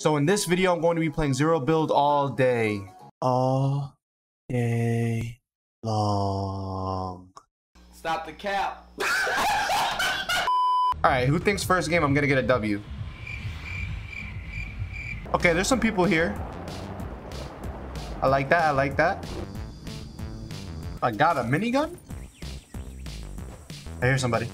So in this video, I'm going to be playing Zero Build all day. All day long. Stop the cap. Alright, who thinks first game I'm gonna get a W? Okay, there's some people here. I like that, I like that. I got a minigun? I hear somebody.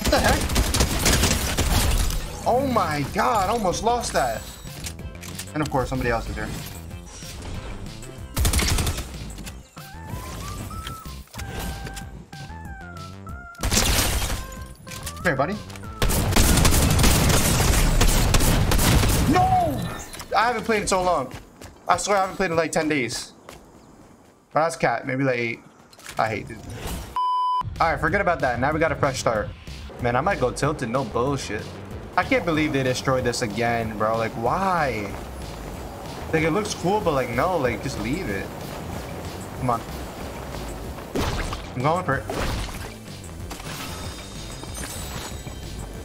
What the heck? Oh my god, I almost lost that. And of course, somebody else is here. Come here, buddy. No! I haven't played in so long. I swear I haven't played in like 10 days. But that's cat, maybe like 8. I hate it. Alright, forget about that. Now we got a fresh start. Man, I might go tilted, no bullshit. I can't believe they destroyed this again, bro. Like, why? Like, it looks cool, but like, no, like, just leave it. Come on. I'm going for it.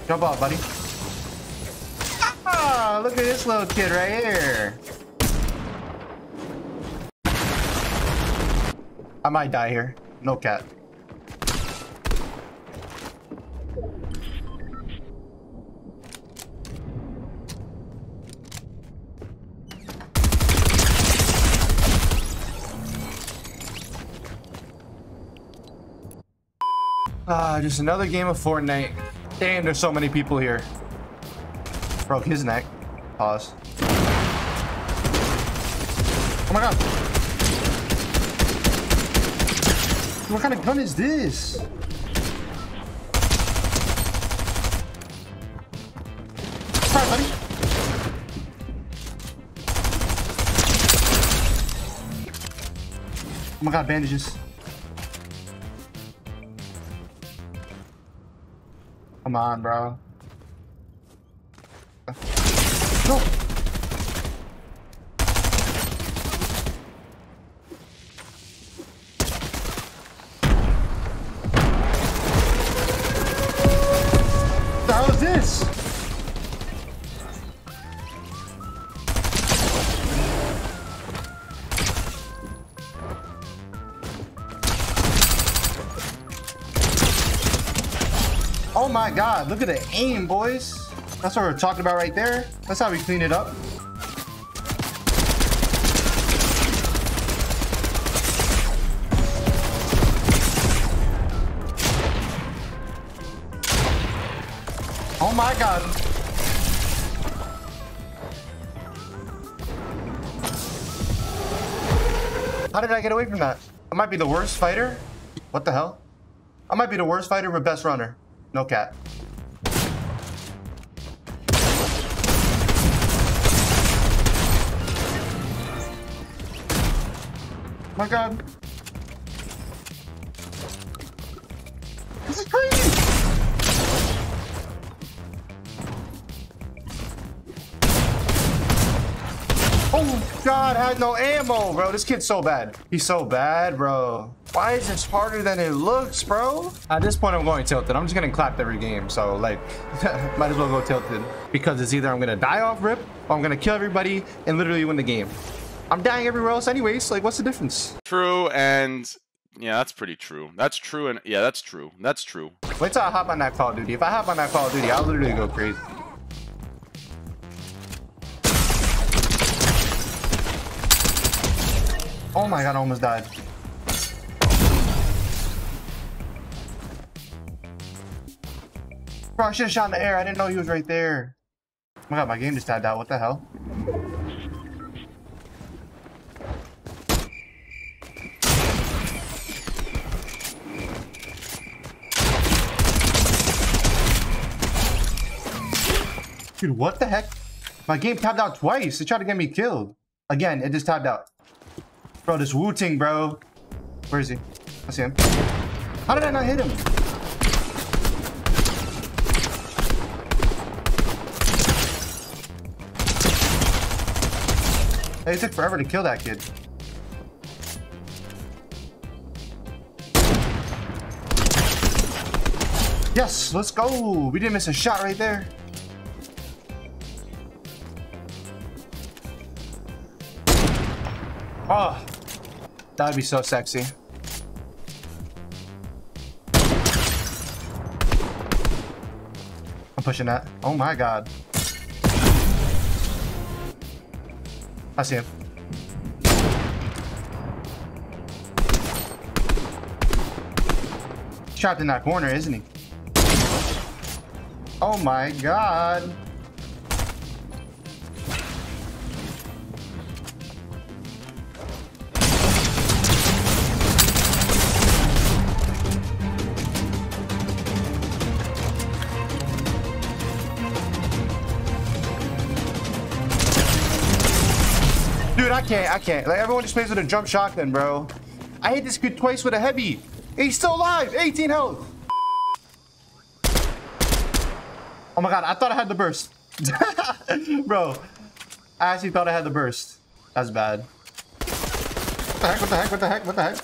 Jump off, buddy. Ah, look at this little kid right here. I might die here. No cat. Ah, just another game of Fortnite. Damn, there's so many people here. Broke his neck. Pause. Oh my god. What kind of gun is this? Sorry, buddy. Oh my god, bandages. Come on, bro. No. What the hell is this? Oh my god, look at the aim, boys. That's what we're talking about right there. That's how we clean it up. Oh my god. How did I get away from that? I might be the worst fighter. What the hell? I might be the worst fighter but best runner. No cat. Oh my god. This is crazy. Oh god, I had no ammo, bro. This kid's so bad. He's so bad, bro. Why is this harder than it looks, bro? At this point, I'm going tilted. I'm just getting clapped every game. So, like, might as well go tilted. Because it's either I'm going to die off rip or I'm going to kill everybody and literally win the game. I'm dying everywhere else anyways. Like, what's the difference? True, and yeah, that's pretty true. That's true, and yeah, that's true. That's true. Wait till I hop on that Call of Duty. If I hop on that Call of Duty, I'll literally go crazy. Oh my god, I almost died. Bro, I should have shot in the air. I didn't know he was right there. Oh my god, my game just tabbed out. What the hell? Dude, what the heck? My game tabbed out twice. They tried to get me killed. Again, it just tabbed out. Bro, this Wu-Ting, bro. Where is he? I see him. How did I not hit him? Hey, it took forever to kill that kid. Yes, let's go. We didn't miss a shot right there. Oh, that would be so sexy. I'm pushing that. Oh my god. I see him. Trapped in that corner, isn't he? Oh my god. I can't, I can't. Like, everyone just plays with a jump shotgun, bro. I hit this kid twice with a heavy. He's still alive, 18 health. Oh my god, I thought I had the burst. bro, I actually thought I had the burst. That's bad. What the heck, what the heck, what the heck, what the heck?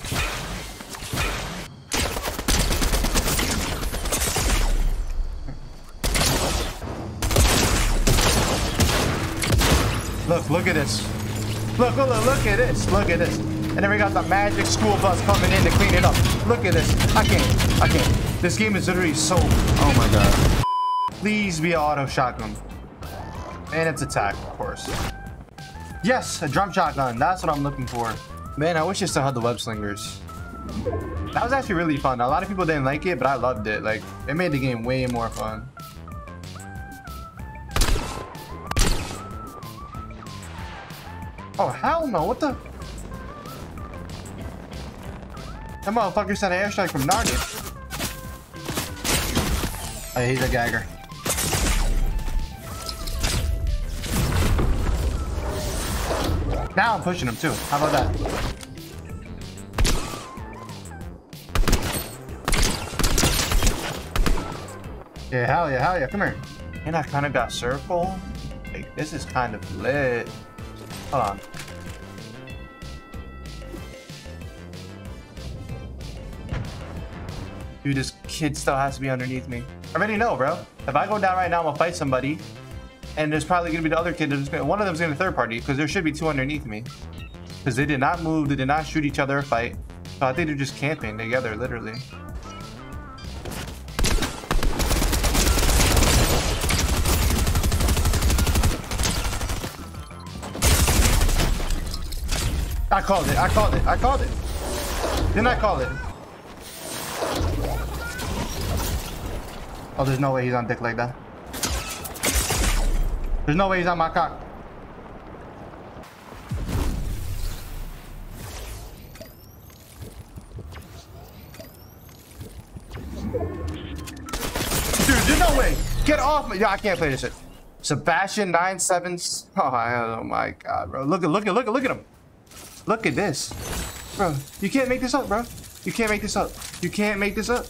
Look, look at this. Look, look, look, at this. Look at this. And then we got the magic school bus coming in to clean it up. Look at this. I can't. I can't. This game is literally so... Oh my god. Please be auto shotgun. And it's attack, of course. Yes, a drum shotgun. That's what I'm looking for. Man, I wish I still had the web slingers. That was actually really fun. A lot of people didn't like it, but I loved it. Like, it made the game way more fun. Oh, hell no. What the? That motherfucker sent an airstrike from Narnia. Oh, hey, he's a gagger. Now I'm pushing him too. How about that? Yeah, hell yeah, hell yeah. Come here. And I kind of got circle. Like, this is kind of lit. Hold on. Dude, this kid still has to be underneath me. I already know, bro. If I go down right now, I'm gonna fight somebody. And there's probably gonna be the other kid that's gonna, one of them's gonna third party, because there should be two underneath me. Because they did not move, they did not shoot each other or fight. So I think they're just camping together, literally. I called it, I called it, I called it. Didn't I call it? Oh, there's no way he's on dick like that. There's no way he's on my cock. Dude, there's no way. Get off me. Yeah, I can't play this shit. Sebastian nine sevens. Oh, oh my god, bro. Look at look at look at look at him. Look at this. Bro, you can't make this up, bro. You can't make this up. You can't make this up.